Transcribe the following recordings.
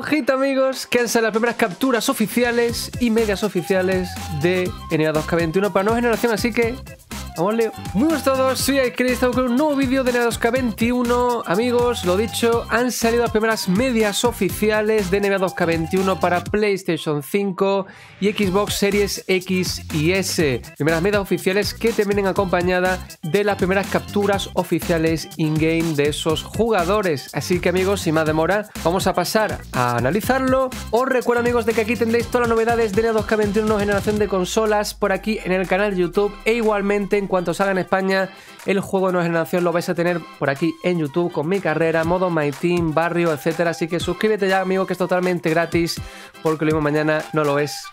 Ojito amigos, que han salido las primeras capturas oficiales y medias oficiales de NA2K21 para nueva generación, así que Vamos, Leo. Muy buenos a todos, soy Chris, estamos con un nuevo vídeo de NBA2K21. Amigos, lo dicho, han salido las primeras medias oficiales de NBA2K21 para PlayStation 5 y Xbox Series X y S. Primeras medias oficiales que te vienen acompañadas de las primeras capturas oficiales in-game de esos jugadores. Así que amigos, sin más demora, vamos a pasar a analizarlo. Os recuerdo amigos de que aquí tendréis todas las novedades de NBA2K21 generación de consolas por aquí en el canal de YouTube e igualmente en cuanto salga en España el juego de nueva generación lo vais a tener por aquí en YouTube con mi carrera, modo My Team, barrio, etcétera. Así que suscríbete ya, amigo, que es totalmente gratis, porque lo mismo mañana no lo es.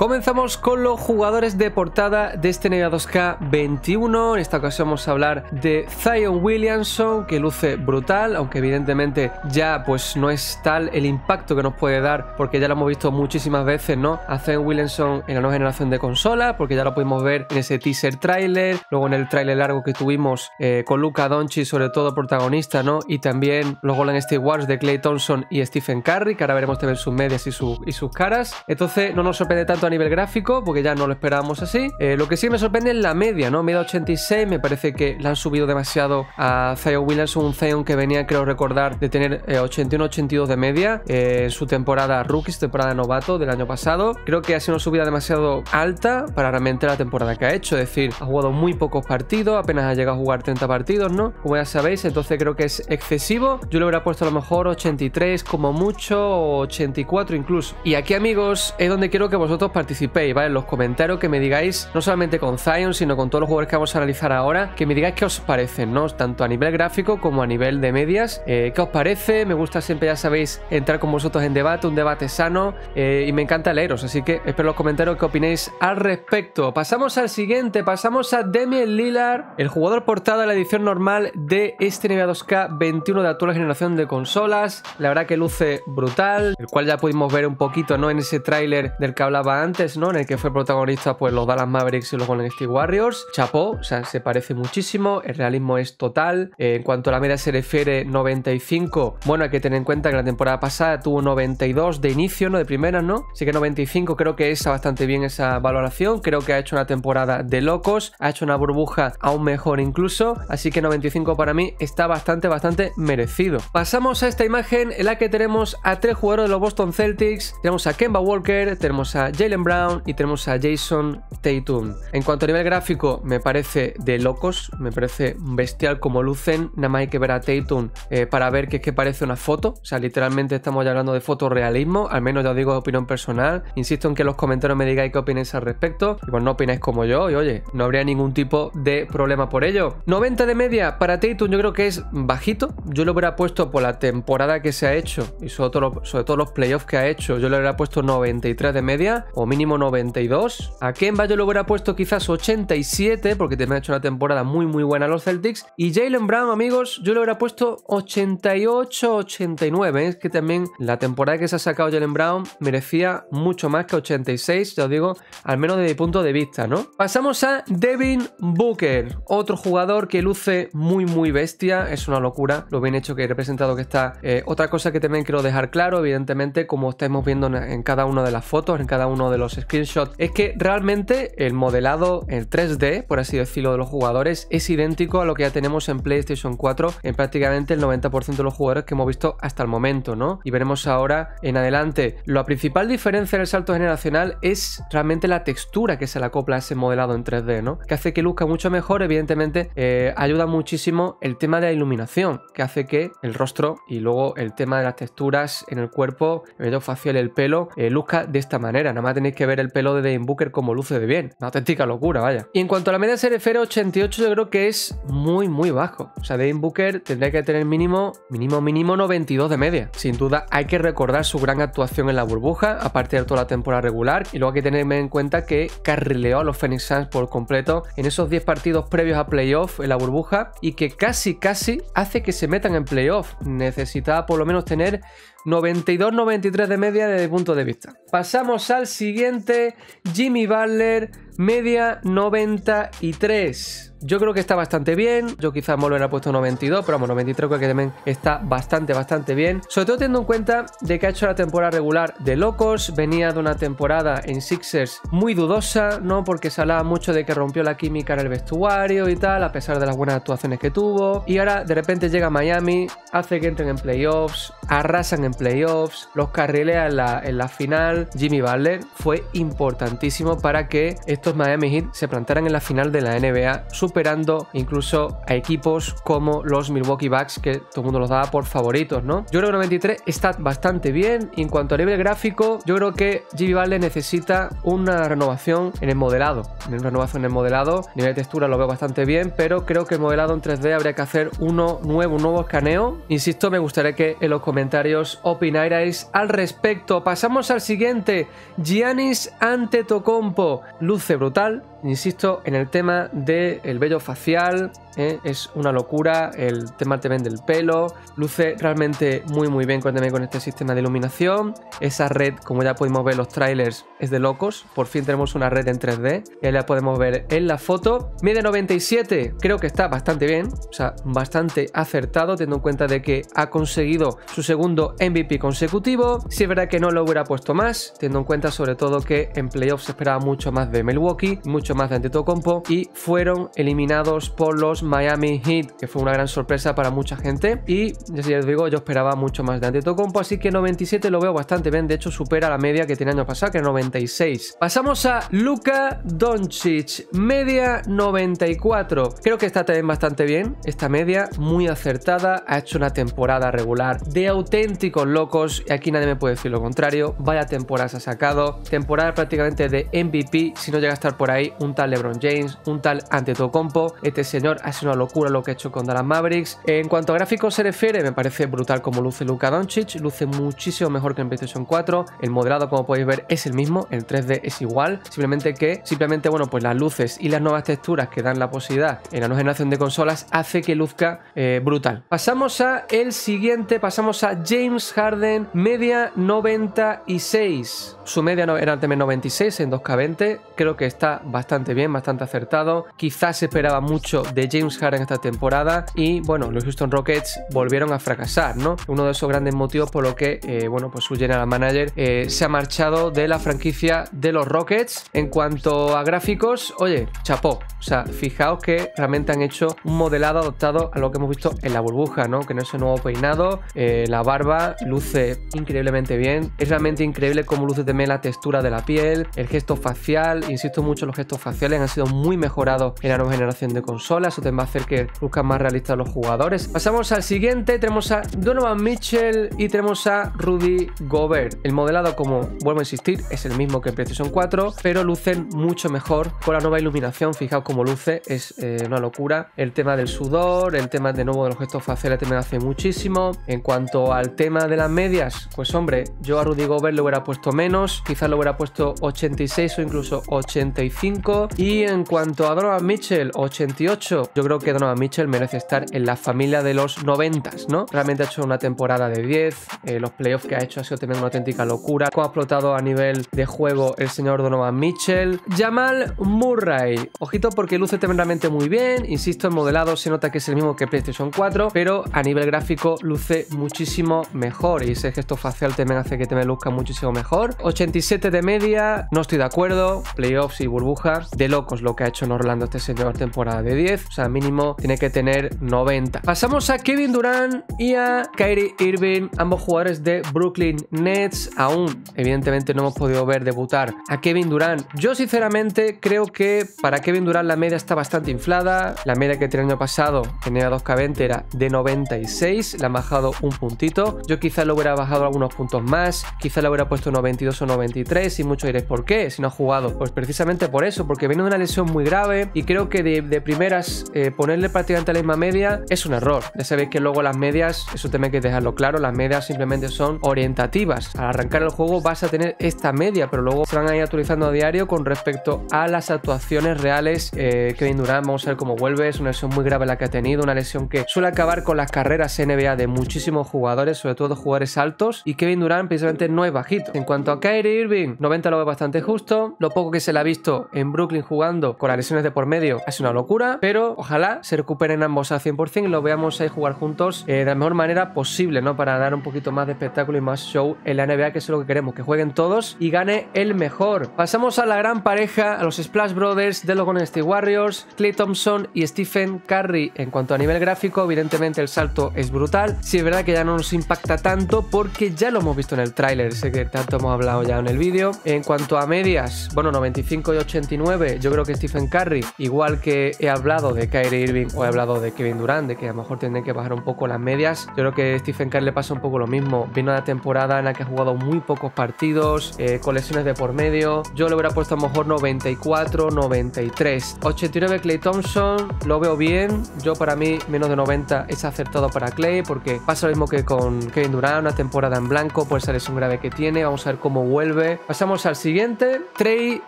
Comenzamos con los jugadores de portada de este NBA 2K 21. En esta ocasión vamos a hablar de Zion Williamson, que luce brutal, aunque evidentemente ya pues no es tal el impacto que nos puede dar, porque ya lo hemos visto muchísimas veces, ¿no? A Zion Williamson en la nueva generación de consola, porque ya lo pudimos ver en ese teaser trailer, luego en el trailer largo que tuvimos eh, con Luca Doncic, sobre todo protagonista, ¿no? Y también los Golden State Wars de Clay Thompson y Stephen Curry, que ahora veremos también sus medias y, y sus caras. Entonces no nos sorprende tanto nivel gráfico, porque ya no lo esperábamos así. Eh, lo que sí me sorprende es la media, ¿no? Media 86, me parece que la han subido demasiado a Zion Williamson, un Zion que venía, creo recordar, de tener 81-82 eh, de media eh, en su temporada rookie, temporada novato del año pasado. Creo que ha sido una subida demasiado alta para realmente la temporada que ha hecho, es decir, ha jugado muy pocos partidos, apenas ha llegado a jugar 30 partidos, ¿no? Como ya sabéis, entonces creo que es excesivo. Yo le hubiera puesto a lo mejor 83 como mucho, 84 incluso. Y aquí, amigos, es donde quiero que vosotros participéis, ¿vale? En los comentarios que me digáis, no solamente con Zion, sino con todos los jugadores que vamos a analizar ahora, que me digáis qué os parecen, ¿no? Tanto a nivel gráfico como a nivel de medias. Eh, ¿Qué os parece? Me gusta siempre, ya sabéis, entrar con vosotros en debate, un debate sano, eh, y me encanta leeros, así que espero los comentarios que opinéis al respecto. Pasamos al siguiente, pasamos a Demian Lillard, el jugador portado de la edición normal de este NBA 2K 21 de actual generación de consolas. La verdad que luce brutal, el cual ya pudimos ver un poquito, ¿no? En ese tráiler del que hablaba antes, En el que fue protagonista, pues los Dallas Mavericks y los Golden State Warriors. Chapó, o sea, se parece muchísimo, el realismo es total. Eh, en cuanto a la media se refiere 95, bueno, hay que tener en cuenta que la temporada pasada tuvo 92 de inicio, ¿no? De primeras, ¿no? Así que 95 creo que es bastante bien esa valoración. Creo que ha hecho una temporada de locos, ha hecho una burbuja aún mejor incluso. Así que 95 para mí está bastante, bastante merecido. Pasamos a esta imagen en la que tenemos a tres jugadores de los Boston Celtics. Tenemos a Kemba Walker, tenemos a Jalen Brown y tenemos a Jason Tatum. En cuanto a nivel gráfico, me parece de locos, me parece bestial como lucen. Nada más hay que ver a Tatum eh, para ver que es que parece una foto. O sea, literalmente estamos ya hablando de fotorrealismo, al menos ya digo opinión personal. Insisto en que en los comentarios me digáis qué opináis al respecto. Y pues no opináis como yo, y oye, no habría ningún tipo de problema por ello. 90 de media para Tatum, yo creo que es bajito. Yo lo hubiera puesto por la temporada que se ha hecho y sobre todo, sobre todo los playoffs que ha hecho. Yo le hubiera puesto 93 de media mínimo 92. A Kemba yo le hubiera puesto quizás 87 porque me ha hecho una temporada muy muy buena los Celtics. Y Jalen Brown, amigos, yo le hubiera puesto 88-89. Es que también la temporada que se ha sacado Jalen Brown merecía mucho más que 86, ya os digo, al menos desde mi punto de vista, ¿no? Pasamos a Devin Booker, otro jugador que luce muy muy bestia, es una locura lo bien hecho que he representado que está. Eh, otra cosa que también quiero dejar claro, evidentemente, como estamos viendo en cada una de las fotos, en cada uno de los screenshots, es que realmente el modelado en 3D, por así decirlo, de los jugadores es idéntico a lo que ya tenemos en PlayStation 4 en prácticamente el 90% de los jugadores que hemos visto hasta el momento, ¿no? Y veremos ahora en adelante. La principal diferencia en el salto generacional es realmente la textura que se le acopla a ese modelado en 3D, ¿no? Que hace que luzca mucho mejor, evidentemente, eh, ayuda muchísimo el tema de la iluminación, que hace que el rostro y luego el tema de las texturas en el cuerpo, el vello facial, el pelo, eh, luzca de esta manera. Nada más tenéis que ver el pelo de Dane Booker como luce de bien. Una auténtica locura, vaya. Y en cuanto a la media se refiere 88, yo creo que es muy, muy bajo. O sea, Dane Booker tendría que tener mínimo, mínimo, mínimo 92 de media. Sin duda, hay que recordar su gran actuación en la burbuja, aparte de toda la temporada regular. Y luego hay que tener en cuenta que carrileó a los Phoenix Suns por completo en esos 10 partidos previos a playoff en la burbuja y que casi, casi hace que se metan en playoff. Necesitaba por lo menos tener 92-93 de media desde mi punto de vista. Pasamos al siguiente, Jimmy Butler. Media 93. Yo creo que está bastante bien. Yo quizás me lo hubiera puesto 92, pero vamos, 93 creo que también está bastante, bastante bien. Sobre todo teniendo en cuenta de que ha hecho la temporada regular de locos. Venía de una temporada en Sixers muy dudosa, ¿no? Porque se hablaba mucho de que rompió la química en el vestuario y tal, a pesar de las buenas actuaciones que tuvo. Y ahora de repente llega a Miami, hace que entren en playoffs, arrasan en playoffs, los carrilea en la, en la final. Jimmy Butler fue importantísimo para que estos Miami Heat se plantaran en la final de la NBA superando incluso a equipos como los Milwaukee Bucks, que todo el mundo los daba por favoritos, ¿no? Yo creo que 93 está bastante bien. En cuanto a nivel gráfico, yo creo que Jimmy Butler necesita una renovación en el modelado. Una renovación en el modelado, nivel de textura lo veo bastante bien, pero creo que el modelado en 3D habría que hacer uno nuevo, un nuevo escaneo. Insisto, me gustaría que en los comentarios opinarais al respecto. Pasamos al siguiente, Giannis Antetokounmpo. Luce brutal, insisto, en el tema del vello facial, ¿eh? es una locura, el tema también del pelo, luce realmente muy muy bien con, con este sistema de iluminación, esa red, como ya pudimos ver los trailers, es de locos, por fin tenemos una red en 3D, ya la podemos ver en la foto, mide 97, creo que está bastante bien, o sea, bastante acertado, teniendo en cuenta de que ha conseguido su segundo MVP consecutivo, si es verdad que no lo hubiera puesto más, teniendo en cuenta sobre todo que en playoffs se esperaba mucho más de Milwaukee, mucho más de Antetokounmpo y fueron eliminados por los Miami Heat, que fue una gran sorpresa para mucha gente. Y ya os digo, yo esperaba mucho más de Antetokounmpo, así que 97 lo veo bastante bien. De hecho, supera la media que tenía año pasado, que era 96. Pasamos a Luka Doncic, media 94. Creo que está también bastante bien. Esta media, muy acertada. Ha hecho una temporada regular de auténticos locos. Y aquí nadie me puede decir lo contrario. Vaya temporada se ha sacado. Temporada prácticamente de MVP. Si no llega a estar por ahí, un tal LeBron James, un tal Antetokounmpo. Este señor ha sido una locura lo que ha hecho con Dallas Mavericks. En cuanto a gráficos se refiere, me parece brutal como luce Luka Doncic, luce muchísimo mejor que en PlayStation 4. El modelado, como podéis ver, es el mismo, el 3D es igual, simplemente que, simplemente, bueno, pues las luces y las nuevas texturas que dan la posibilidad en la nueva generación de consolas hace que luzca eh, brutal. Pasamos a el siguiente, pasamos a James Harden, media 96. Su media era también 96 en 2K20, creo que está bastante bien, bastante acertado. Quizás se esperaba mucho de James Harden esta temporada y bueno, los Houston Rockets volvieron a fracasar, ¿no? Uno de esos grandes motivos por lo que, eh, bueno, pues su general manager eh, se ha marchado de la franquicia de los Rockets. En cuanto a gráficos, oye, chapó. O sea, fijaos que realmente han hecho un modelado adoptado a lo que hemos visto en la burbuja, ¿no? Que no es un nuevo peinado, eh, la barba luce increíblemente bien. Es realmente increíble cómo luce también la textura de la piel, el gesto facial. Insisto mucho, los gestos faciales han sido muy mejorados en la nueva generación de consolas. Eso te va a hacer que luzcan más realistas los jugadores. Pasamos al siguiente. Tenemos a Donovan Mitchell y tenemos a Rudy Gobert. El modelado, como vuelvo a insistir, es el mismo que en PlayStation 4, pero lucen mucho mejor con la nueva iluminación. Fijaos cómo luce, es eh, una locura. El tema del sudor, el tema de nuevo de los gestos faciales también hace muchísimo. En cuanto al tema de las medias, pues hombre, yo a Rudy Gobert le hubiera puesto menos, quizás le hubiera puesto 86 o incluso 85. Y en cuanto a Donovan Mitchell, 88, yo creo que Donovan Mitchell merece estar en la familia de los 90, ¿no? Realmente ha hecho una temporada de 10, eh, los playoffs que ha hecho ha sido también una auténtica locura, cómo ha explotado a nivel de juego el señor Donovan Mitchell. Jamal Murray, ojito porque luce tremendamente muy bien, insisto, el modelado se nota que es el mismo que PlayStation 4, pero a nivel gráfico luce muchísimo mejor y ese gesto facial también hace que te me luzca muchísimo mejor. 87 de media, no estoy de acuerdo, playoffs y burbuja, de locos lo que ha hecho en Orlando este señor temporada de 10, o sea, mínimo tiene que tener 90. Pasamos a Kevin Durant y a Kyrie Irving, ambos jugadores de Brooklyn Nets, aún evidentemente no hemos podido ver debutar a Kevin Durant. Yo sinceramente creo que para Kevin Durant la media está bastante inflada, la media que tenía el año pasado en el 2K20 era de 96, la han bajado un puntito, yo quizá lo hubiera bajado algunos puntos más, quizá lo hubiera puesto 92 o 93 y mucho diréis ¿por qué? Si no ha jugado, pues precisamente por eso, porque viene de una lesión muy grave y creo que de, primeras eh, ponerle prácticamente la misma media es un error. Ya sabéis que luego las medias, eso tenéis que dejarlo claro, las medias simplemente son orientativas. Al arrancar el juego vas a tener esta media, pero luego se van a ir actualizando a diario con respecto a las actuaciones reales. Eh, Kevin Durant, vamos a ver cómo vuelve, es una lesión muy grave la que ha tenido, una lesión que suele acabar con las carreras NBA de muchísimos jugadores, sobre todo jugadores altos, y Kevin Durant precisamente no es bajito. En cuanto a Kyrie Irving, 90 lo veo bastante justo, lo poco que se le ha visto en Brooklyn jugando con las lesiones de por medio es una locura, pero ojalá se recuperen ambos al 100% y lo veamos ahí jugar juntos eh, de la mejor manera posible, ¿no? Para dar un poquito más de espectáculo y más show en la NBA, que es lo que queremos, que jueguen todos y gane el mejor. Pasamos a la gran pareja, a los Splash Brothers de los Golden State Warriors, Clay Thompson y Stephen Curry. En cuanto a nivel gráfico, evidentemente el salto es brutal. Sí es verdad que ya no nos impacta tanto porque ya lo hemos visto en el tráiler, sé que tanto hemos hablado ya en el vídeo. En cuanto a medias, bueno, 95 y 89, yo creo que Stephen Curry, igual que he hablado de Kyrie Irving o he hablado de Kevin Durant, de que a lo mejor tienen que bajar un poco las medias, yo creo que Stephen Curry le pasa un poco lo mismo. Vino una temporada en la que ha jugado muy pocos partidos, eh, colecciones de por medio. Yo le hubiera puesto a lo mejor 94, 93. 89 Clay Thompson, lo veo bien. Yo para mí menos de 90 es acertado para Clay porque pasa lo mismo que con Kevin Durant, una temporada en blanco por esa lesión grave que tiene. Vamos a ver cómo vuelve. Pasamos al siguiente. Trey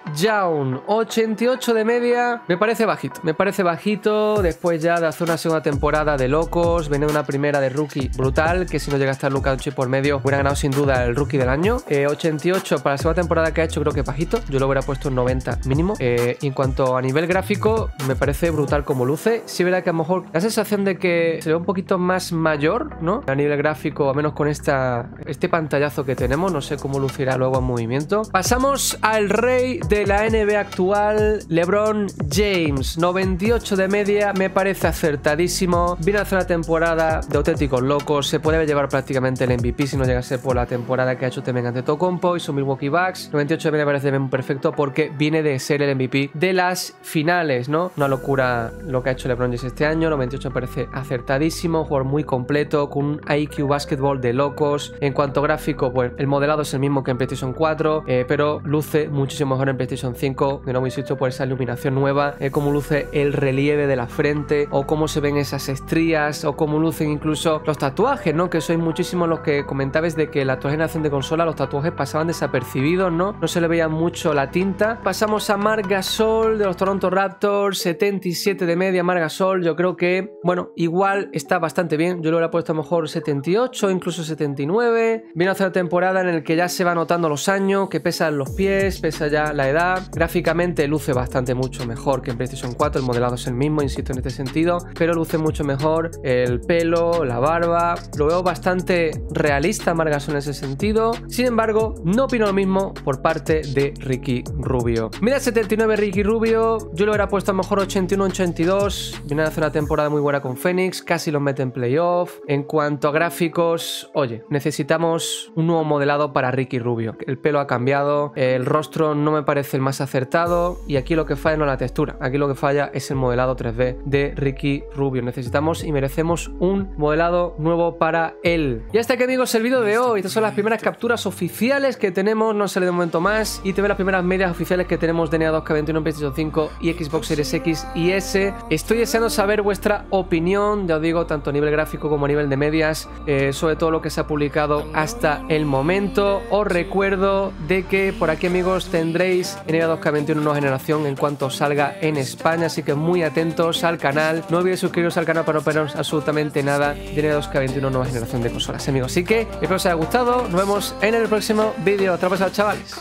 Young, 88 de media. Me parece bajito. Me parece bajito después ya de hacer una segunda temporada de locos. Viene una primera de rookie brutal que si no llega a estar Luka Doncic por medio hubiera ganado sin duda el rookie del año. 88 eh, para la segunda temporada que ha hecho creo que bajito. Yo lo hubiera puesto en 90 mínimo. Eh, en cuanto a nivel gráfico me parece brutal como luce. Sí verá que a lo mejor la sensación de que se ve un poquito más mayor, ¿no? A nivel gráfico, a menos con esta, este pantallazo que tenemos. No sé cómo lucirá luego en movimiento. Pasamos al rey de la NBA actual, LeBron James. 98 de media, me parece acertadísimo. Viene a hacer una temporada de auténticos locos. Se puede llevar prácticamente el MVP si no llega a ser por la temporada que ha hecho también ante Tocompo y su Milwaukee Bucks. 98 de media me parece perfecto porque viene de ser el MVP de las finales, ¿no? Una locura lo que ha hecho LeBron James este año. 98 me parece acertadísimo. Jugador muy completo, con un IQ basketball de locos. En cuanto a gráfico, pues el modelado es el mismo que en PlayStation 4, eh, pero luce muchísimo mejor en PlayStation 5. De nuevo insisto por esa iluminación nueva, eh, cómo luce el relieve de la frente, o cómo se ven esas estrías, o cómo lucen incluso los tatuajes, ¿no? Que sois muchísimos los que comentabais de que la actual generación de consola los tatuajes pasaban desapercibidos, ¿no? No se le veía mucho la tinta. Pasamos a Marc Gasol de los Toronto Raptors, 77 de media Marc Gasol. Yo creo que, bueno, igual está bastante bien. Yo lo hubiera puesto a lo mejor 78, incluso 79. Viene a hacer temporada en el que ya se va notando los años, que pesan los pies, pesa ya la edad. Gráficamente luce bastante mucho mejor que en PlayStation 4. El modelado es el mismo, insisto en este sentido, pero luce mucho mejor el pelo, la barba. Lo veo bastante realista Marc Gasol en ese sentido. Sin embargo, no opino lo mismo por parte de Ricky Rubio. Mira 79 Ricky Rubio, yo lo hubiera puesto a lo mejor 81-82. Viene a hacer una temporada muy buena con Phoenix, casi lo mete en playoff. En cuanto a gráficos, oye, necesitamos un nuevo modelado para Ricky Rubio. El pelo ha cambiado, el rostro no me parece el más acertado y aquí lo que falla no es la textura, aquí lo que falla es el modelado 3D de Ricky Rubio. Necesitamos y merecemos un modelado nuevo para él. Y hasta aquí amigos el vídeo de hoy. Estas son las primeras capturas oficiales que tenemos, no sale de momento más. Y te las primeras medias oficiales que tenemos de NEA 2K21 en PlayStation 5 y Xbox Series X y S. Estoy deseando saber vuestra opinión, ya os digo, tanto a nivel gráfico como a nivel de medias, eh, sobre todo lo que se ha publicado hasta el momento. Os recuerdo de que por aquí amigos tendréis NEA 2K21 nueva generación en cuanto salga en España, así que muy atentos al canal. No olvidéis suscribiros al canal para no perderos absolutamente nada de NEA 2K21 nueva generación de consolas, amigos. Así que espero os haya gustado. Nos vemos en el próximo vídeo. Hasta luego, chavales.